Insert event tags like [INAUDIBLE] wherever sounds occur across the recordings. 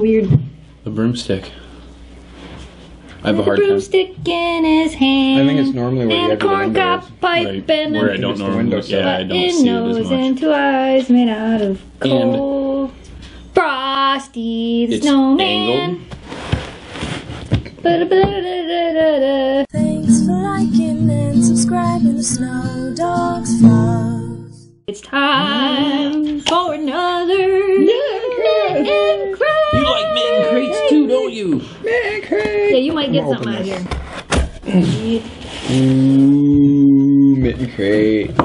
Weird. The broomstick. I have a With a hard time. broomstick in his hand. I think it's normally where the and a edge of the corn window cob pipe Right, and where a I don't Just the normally. windowsill. Yeah, I in don't see it nose as much. and two eyes made out of coal. Frosty the It's snowman. Thanks for liking and subscribing to Snow Dogs Vlogs. It's time for Yeah, you might get I'm something out mm, of here. Ooh, mitten crate.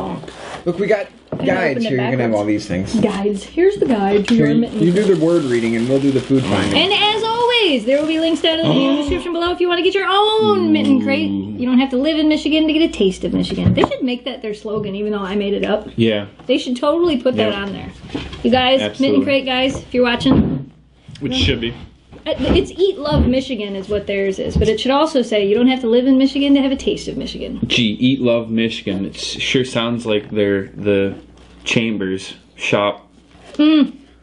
Look, we got open guides it here. You can have all these things. Guides. Here's the guide to your you, mitten. you do the word reading, and we'll do the food oh. finding. And as always, there will be links down in the oh. description below if you want to get your own mitten crate. Mm. You don't have to live in Michigan to get a taste of Michigan. They should make that their slogan, even though I made it up. Yeah. They should totally put that on there. You guys, Absolutely. mitten crate guys, if you're watching, Which should be. Uh, it's Eat Love Michigan is what theirs is, but it should also say you don't have to live in Michigan to have a taste of Michigan. Gee, Eat Love Michigan. It sure sounds like they're the Chambers shop.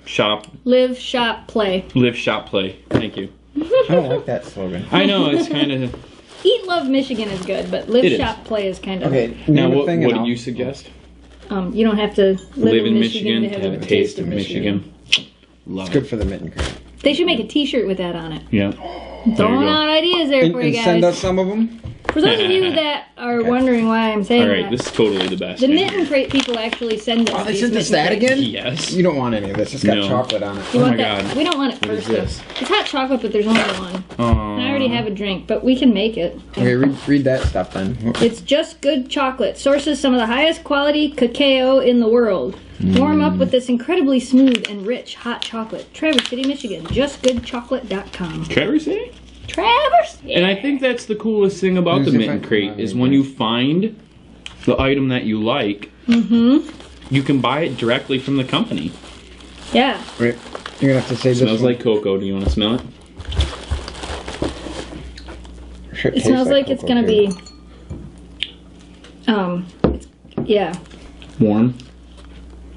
Shop, Live, shop, play. live, shop, play. Thank you. I don't like that slogan. I know it's kind of. [LAUGHS] Eat Love Michigan is good, but live, It is. shop, play is kind of. Okay, Now, name a what, what do you suggest? Um, you don't have to live, Live in Michigan to have a taste of Michigan. Love It's it. good for the mitten crate. They should make a T-shirt with that on it. Yeah. Throwing out ideas there And, for you and guys. send us some of them. For those of you [LAUGHS] that are wondering why I'm saying All right, that, this is totally the best. the mitten crate people actually send us. Oh, they these sent us mitten that crates. again? Yes. You don't want any of this. It's got No. chocolate on it. You Oh my that? God. We don't want it What is first. though. this? It's hot chocolate, but there's only one. And I already have a drink, but we can make it. Okay, read, read that stuff then. It's just good chocolate. Sources some of the highest quality cacao in the world. Warm up with this incredibly smooth and rich hot chocolate. Traverse City, Michigan. JustGoodChocolate.com. Traverse City? Traverse. And I think that's the coolest thing about the the mitten crate is when you find the item that you like, Mm-hmm. you can buy it directly from the company. Yeah. Wait, you're gonna have to say this. smells one. like cocoa. Do you want to smell it? Sure, It tastes smells like, it's gonna too. be. Um. Yeah. Warm.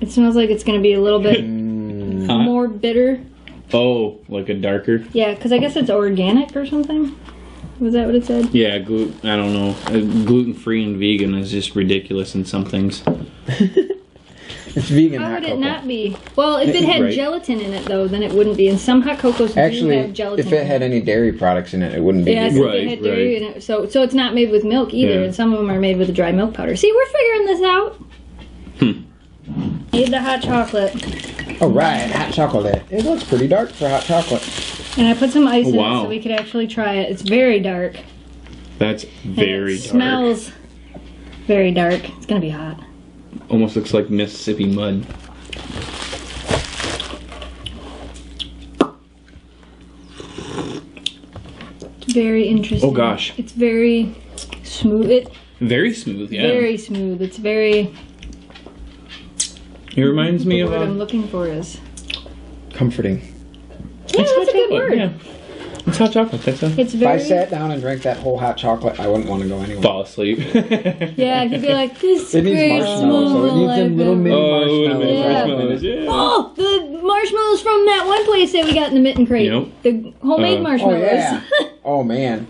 It smells like it's gonna be a little bit more bitter. Oh, like a darker. Yeah, because I guess it's organic or something. Was that what it said? Yeah, glu- I don't know. Uh, gluten free and vegan is just ridiculous in some things. [LAUGHS] It's vegan How hot would it cocoa. not be? Well, if it had Right. gelatin in it, though, then it wouldn't be. And some hot cocos Actually, do have gelatin. if it had any dairy products in it, it wouldn't be Yeah, vegan. so Right, if it had dairy right. in it. So, so it's not made with milk either, Yeah. and some of them are made with dry milk powder. See, we're figuring this out. Hmm. Need the hot chocolate, All right, hot chocolate. It looks pretty dark for hot chocolate. and I put some ice in it wow. so we could actually try it. It's very dark. That's and very it dark. Smells very dark. It's gonna be hot. Almost looks like Mississippi mud. Very interesting. Oh, gosh. It's very smooth. It Very smooth, yeah. very smooth. It's very. it reminds me the of what I'm uh, looking for is. Comforting. Yeah, that's a good word. Yeah. It's hot chocolate. That's a. It's If I very. sat down and drank that whole hot chocolate, I wouldn't want to go anywhere. Fall asleep. [LAUGHS] Yeah, you'd be like, this It needs great marshmallows, so it needs them little mini Oh, marshmallows. Yeah. marshmallows, yeah. Oh, the marshmallows from that one place that we got in the mitten crate. Yep. The homemade Uh, Oh marshmallows. yeah. Oh man.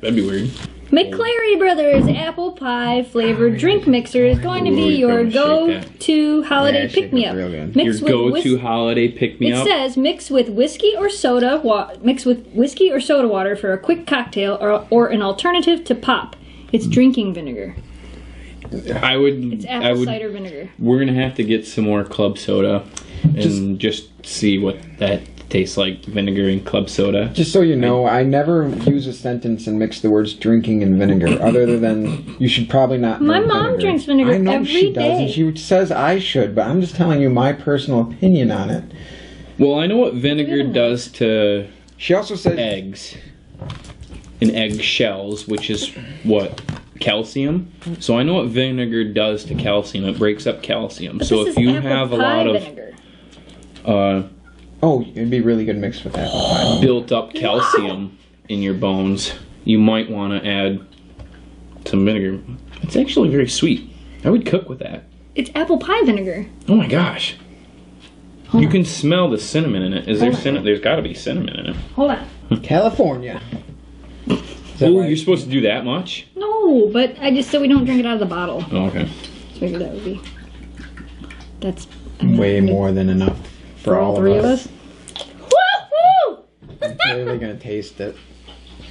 That'd be weird. McClary Brothers apple pie flavored drink mixer is going to be your probably shake that. go-to holiday pick me it up. real good. Your with go-to holiday pick-me-up. It says mix with whiskey or soda, wa- mix with whiskey or soda water for a quick cocktail or, or an alternative to pop. It's drinking vinegar. I would. It's I apple would. cider vinegar. We're gonna have to get some more club soda, and just, see what that tastes like. Vinegar and club soda. Just so you know, I never use a sentence and mix the words drinking and vinegar, [LAUGHS] other than you should probably not. My drink mom drinks vinegar I know every she does, and she says I should, but I'm just telling you my personal opinion on it. Well, I know what vinegar Yeah. does to She also says eggs and egg shells, which is what calcium. So I know what vinegar does to calcium. It breaks up calcium. But so if you have a lot of vinegar. uh, Oh, it'd be really good mixed with apple pie. built up calcium in your bones, you might want to add some vinegar. It's actually very sweet. I would cook with that. It's apple pie vinegar. Oh my gosh. You can smell the cinnamon in it. Is there Hold on. cinnamon? There's got to be cinnamon in it. Hold on. Hmm. California. Oh, right? you're supposed to do that much? No, but I just said we don't drink it out of the bottle. Oh, okay. Figured that would be. That's way more than enough for, for all all three of us. Woo! I'm clearly gonna taste it.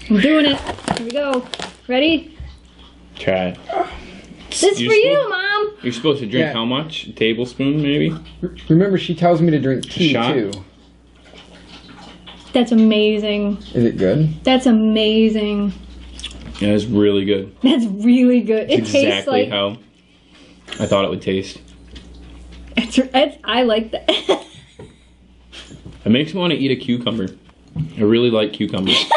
I'm doing it. Here we go. Ready? Try it. This is You're for you, Mom. You're supposed to drink Yeah. how much? A tablespoon, maybe? Remember, she tells me to drink tea Shot? too. That's amazing. Is it good? That's amazing. Yeah, it's really good. That's really good. It tastes like how I thought it would taste. it's, it's, I like that. [LAUGHS] It makes me want to eat a cucumber. I really like cucumbers. [LAUGHS]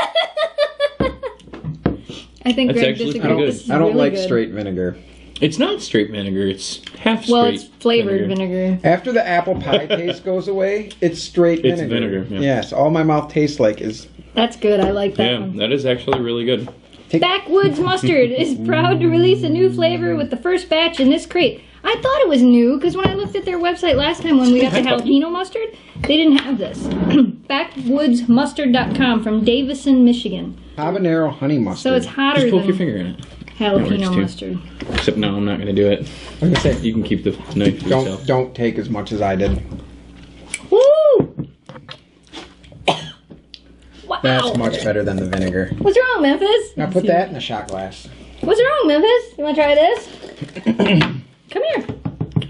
I think That's Greg actually disagrees. pretty good. This is I don't really like good. straight vinegar. it's not straight vinegar. It's half straight. Well, it's flavored vinegar. After the apple pie [LAUGHS] taste goes away, it's straight vinegar. It's vinegar. vinegar, yeah. Yes, all my mouth tastes like is That's good. I like that Yeah, one. that is actually really good. Backwoods Mustard is [LAUGHS] proud to release a new flavor with the first batch in this crate. I thought it was new because when I looked at their website last time when we got the jalapeno mustard, they didn't have this. [CLEARS THROAT] Backwoodsmustard.com from Davison, Michigan. habanero honey mustard. So it's hotter Just poke than your finger in it. jalapeno mustard. Except no, I'm not going to do it. I'm gonna say, You can keep the knife to don't yourself. don't take as much as I did. Woo! Wow. That's much better than the vinegar. What's wrong, Memphis? Now put that in a shot glass. What's wrong, Memphis? You want to try this? [CLEARS THROAT] Come here.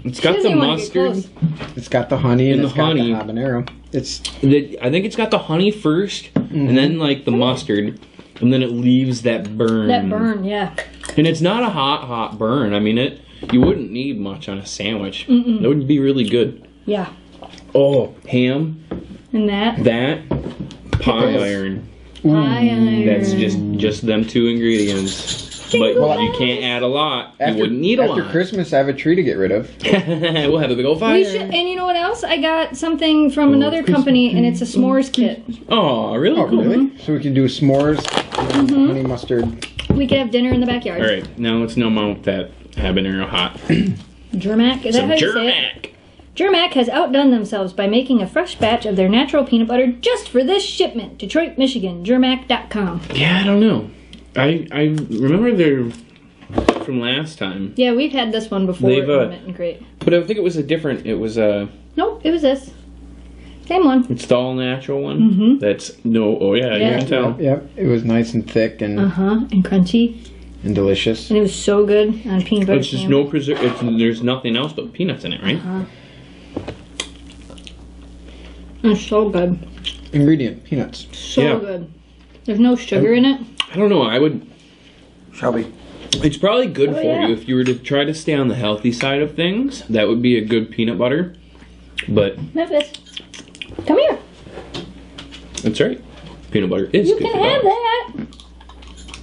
It's got the doesn't wanna get mustard. It's got the honey and, And the it's got honey. the habanero. It's The, I think it's got the honey 1st and mm-hmm. then like the mustard, and then it leaves that burn. That burn, yeah. And it's not a hot, hot burn. I mean, it. You wouldn't need much on a sandwich. That would be really good. Yeah. Oh, ham, And that. that, pie Pickles. iron. Pie mm. iron. That's just just them two ingredients. But Jingle you can't add a lot. after, you wouldn't need a after lot. Christmas. I have a tree to get rid of. [LAUGHS] we'll have a big old fire. We should, and you know what else? I got something from another company, and it's a s'mores kit. Oh, really? Oh, cool. really? So we can do s'mores, and Mm-hmm. honey mustard. We could have dinner in the backyard. All right, now let's know about that habanero hot. [CLEARS THROAT] Germack, is that Some how you say it? Germack. Germack has outdone themselves by making a fresh batch of their natural peanut butter just for this shipment. Detroit, Michigan. Germack.com. Yeah, I don't know. I I remember they're from last time, Yeah, we've had this one before. They've, uh, and Crate. but I think it was a different. It was a. Nope, it was this. Same one. It's the all natural one. Mhm. That's no. Oh yeah, Yeah. you can tell. Yep, it was nice and thick and, Uh huh. And crunchy. and delicious. And it was so good on peanut butter. It's just sandwich. no preser. It's, there's nothing else but peanuts in it, right? Uh-huh. It's so good. Ingredient peanuts. So Yeah. good. There's no sugar in it. I don't know. I would. Shelby. It's probably good Oh, for yeah. you if you were to try to stay on the healthy side of things. That would be a good peanut butter. But Memphis, come here. that's right. Peanut butter is You good can for have dogs.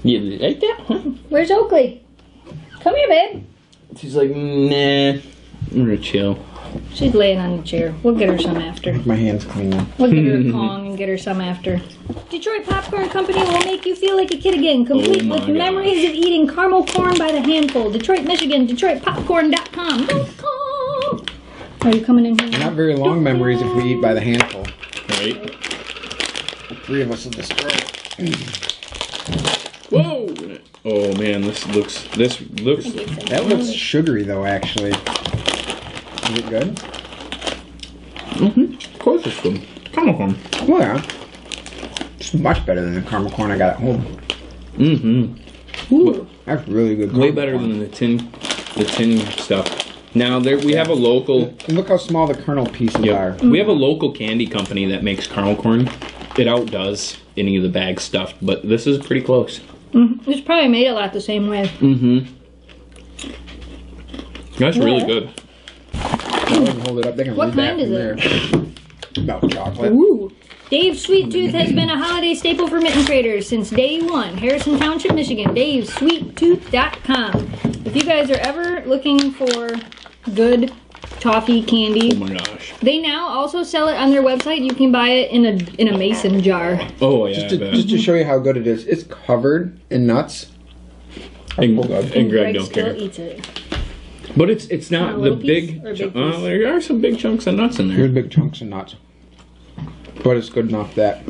that. You like that? Huh? Where's Oakley? Come here, babe. She's like, nah. I'm gonna chill. She's laying on the chair. We'll get her some after. My hands clean now. We'll get her a [LAUGHS] Kong and get her some after. Detroit Popcorn Company will make you feel like a kid again, complete Oh my with memories of eating caramel corn by the handful. Detroit, Michigan, DetroitPopcorn.com. .com. Are you coming in here? Not very long memories if we eat by the handful. Right? Three of us will destroy it. Whoa! Oh man, this looks. This looks. That looks sugary though, actually. Is it good? Mm-hmm. Of course it's good. Caramel corn. Well, yeah. It's much better than the caramel corn I got at home. Mm-hmm. Ooh. That's really good. Way better corn. than the tin, the tin stuff. Now there we have a local. And look how small the kernel pieces Yeah, are. we have a local candy company that makes caramel corn. It outdoes any of the bag stuff, but this is pretty close. Mm, It's probably made a lot the same way. Mm-hmm. That's really good. Go and hold it up. They can What read kind is from there. Milk chocolate. Ooh. Dave's Sweet Tooth has been a holiday staple for mitten traders since day one. Harrison Township, Michigan. Dave'sSweetTooth.com. If you guys are ever looking for good toffee Oh candy, my gosh. they now also sell it on their website. You can buy it in a in a mason jar. Oh yeah. Just I to, bet. just to show you how good it is, it's covered in nuts. and, oh, Hold up. and Greg Greg don't still care. eats it. But it's it's not the big. or a chu- big uh, there are some big chunks of nuts in there. There's big chunks of nuts. But it's good enough that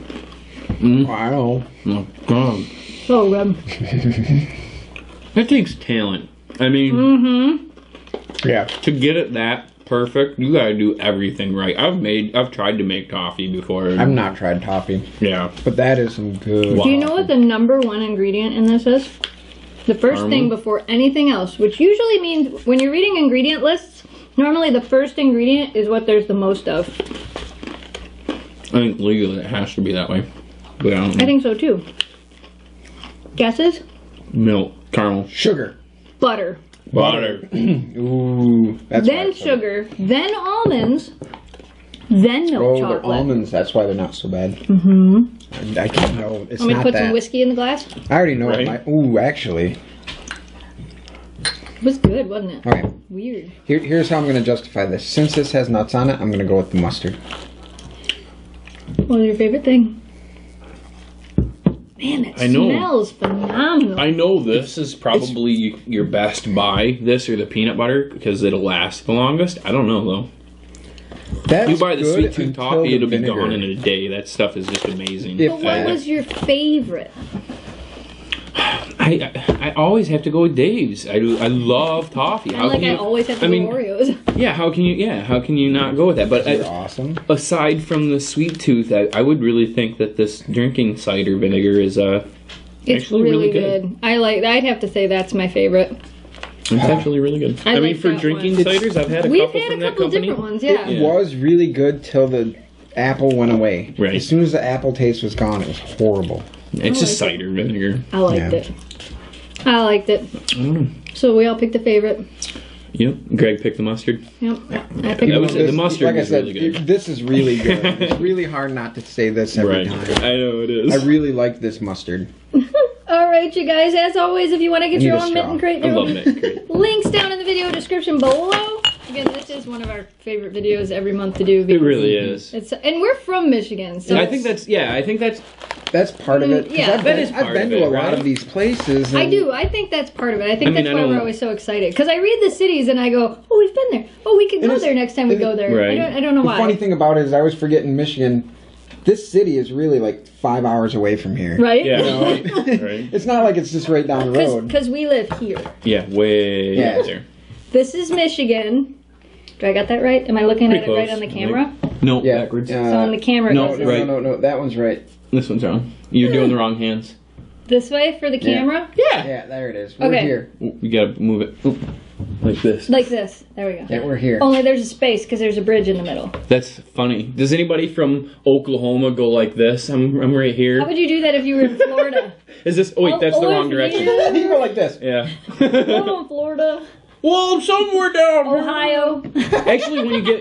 Mm. wow. Oh God, So good. [LAUGHS] that takes talent. I mean, Mm-hmm. Yeah. to get it that perfect, you gotta do everything right. I've made, I've tried to make toffee before. I've not tried toffee, Yeah. but that is some good. Wow. Do you know what the number one ingredient in this is? The first Caramel? thing before anything else, which usually means when you're reading ingredient lists, normally the first ingredient is what there's the most of. I think legally it has to be that way. But I don't know. I think so too. Guesses? milk, caramel, Sugar. Butter. butter. [CLEARS THROAT] Ooh. That's why then sugar. Then almonds. Then milk Oh, they're almonds. That's why they're not so bad. Mm-hmm. I, I can't know. It's Want me to not put that. some whiskey in the glass? I already know Right. what my. Ooh, actually. It was good, wasn't it? Okay. Weird. Here, here's how I'm going to justify this. Since this has nuts on it, I'm going to go with the mustard. What is your favorite thing? Man, it I know. smells phenomenal. I know this is probably your best buy, this or the peanut butter, because it'll last the longest. I don't know though. That's You buy the sweet tooth until toffee, it'll be vinegar. gone in a day. That stuff is just amazing. If but what I, was your favorite? I, I I always have to go with Dave's. I. I love toffee. I like can I you? always have to I go mean, Oreos. yeah. How can you? Yeah. How can you not go with that? But You're I, awesome. aside from the sweet tooth, I, I would really think that this drinking cider vinegar is uh, It's actually really, really good. good. I like. I'd have to say that's my favorite. It's actually really good. I I, mean, like for drinking one. ciders, I've had a couple. We've couple had from a that couple company. different ones. Yeah. It Yeah. was really good till the apple went away. Right. As soon as the apple taste was gone, it was horrible. It's just like it. cider vinegar. I liked Yeah. it. I liked it. I. So we all picked a favorite. Yep. Greg picked the mustard. Yep. I picked that was it. The mustard like I said, really good. it- this is really good. [LAUGHS] it's really hard not to say this every Right. time. I know it is. I really like this mustard. [LAUGHS] All right, you guys. As always, if you want to get I your own straw. mitten crate, I love will it. Be Great. links down in the video description below. Again, this is one of our favorite videos every month to do. It really is. It's and we're from Michigan, so I think that's yeah. I think that's That's part of it. 'cause yeah, I've that been, is I've part been of to it, a lot right? of these places. I and- do. I think that's part of it. I think I mean, that's I why don't- we're always so excited. Because I read the cities and I go, "Oh, we've been there. Oh, we can And go it's- there next time we and go it- there." I Right. don't. I don't know why. The why. funny thing about it is, I always forget in Michigan, this city is really like five hours away from here. right? yeah. [LAUGHS] You know? right. it's not like it's just right down the road. Because we live here. Yeah. Way Yeah. out there. This is Michigan. Do I got that right? Am I looking Pretty at it right on the camera? No, yeah, backwards. uh, so on the camera, no, no, right. no, no, no, that one's right. This one's wrong. You're doing the wrong hands. this way for the camera, Yeah. Yeah, there it is. We're Okay. here. We gotta move it Ooh, like this. like this. There we go. Yeah, we're here. Only there's a space because there's a bridge in the middle. That's funny. Does anybody from Oklahoma go like this? I'm I'm right here. How would you do that if you were in Florida? [LAUGHS] Is this? Oh wait, that's the Oh, wrong direction. you- you go like this. Yeah. [LAUGHS] Hold on, Florida, well, somewhere down. Ohio. [LAUGHS] Actually, when you get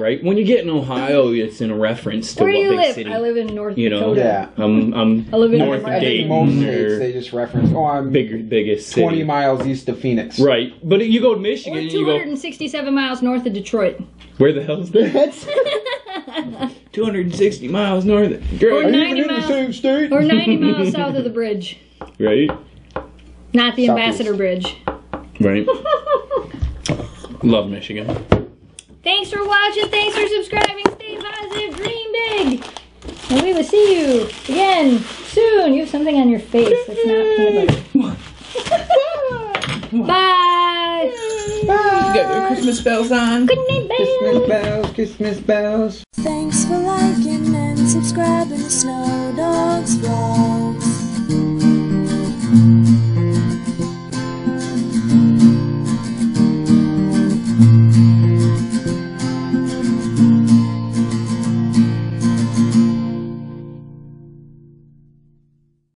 right, when you get in Ohio, it's in a reference to Where do what you big live? city. I live in North You know. Dakota. Yeah. I'm I'm I live in- north I of think most Dayton states or they just reference. Oh, I'm bigger biggest city. 20 miles east of Phoenix. Right, but you go to Michigan We're and you go, 267 miles north of Detroit. where the hell is that? [LAUGHS] 260 miles north. of- Or Are you 90 even in the miles. same state? Or 90 [LAUGHS] miles south of the bridge. Right, Not the Southeast. Ambassador Bridge. right. Love Michigan. Thanks for watching. Thanks for subscribing. Stay positive. Dream big. And we will see you again soon. You have something on your face that's not peanut butter. [LAUGHS] [LAUGHS] Bye. You got your Christmas bells on. Good night, Christmas bells, Christmas bells. Thanks for liking and subscribing to Snow